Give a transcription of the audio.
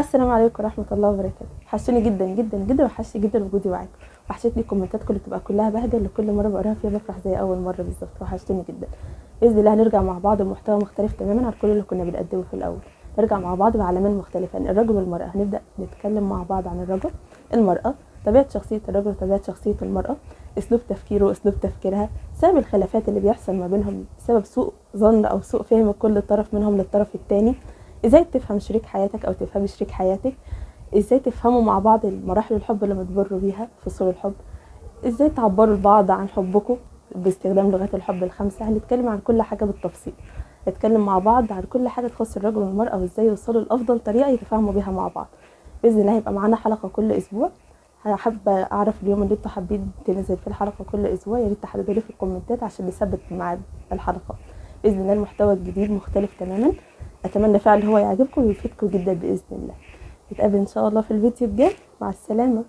السلام عليكم ورحمة الله وبركاته. وحشتوني جدا جدا جدا وحشتني جدا وجودي معاكم. وحشتني كومنتاتكم اللي بتبقى كلها بهجه اللي كل مرة بقراها فيها بفرح زي أول مرة بالظبط. وحشتني جدا. بإذن الله هنرجع مع بعض بمحتوى مختلف تماما عن كل اللي كنا بنقدمه في الأول. نرجع مع بعض بعالمين مختلفين الرجل والمرأة. هنبدأ نتكلم مع بعض عن الرجل. المرأة. طبيعة شخصية الرجل وطبيعة شخصية المرأة. أسلوب تفكيره واسلوب تفكيرها. سبب الخلافات اللي بيحصل ما بينهم. بسبب سوء ظن أو سوء فهم كل طرف منهم للطرف التاني. إزاي تفهم شريك حياتك أو تفهمي شريك حياتك؟ إزاي تفهموا مع بعض مراحل الحب اللي بتمروا بيها فصول الحب؟ إزاي تعبروا لبعض عن حبكم باستخدام لغات الحب الخمسة؟ هنتكلم عن كل حاجة بالتفصيل. نتكلم مع بعض عن كل حاجة تخص الرجل والمرأة وازاي يوصلوا لأفضل طريقة يتفاهموا بيها مع بعض. بإذن الله هيبقى معانا حلقة كل أسبوع. حابة أعرف اليوم اللي أنتوا حابين تنزل فيه الحلقة كل أسبوع. يا ريت تحددوا لي في الكومنتات عشان نثبت ميعاد الحلقة. بإذن الله المحتوى الجديد مختلف تماما. أتمنى فعلا هو يعجبكم ويفيدكم جدا بإذن الله. نتقابل إن شاء الله في الفيديو الجاي مع السلامة.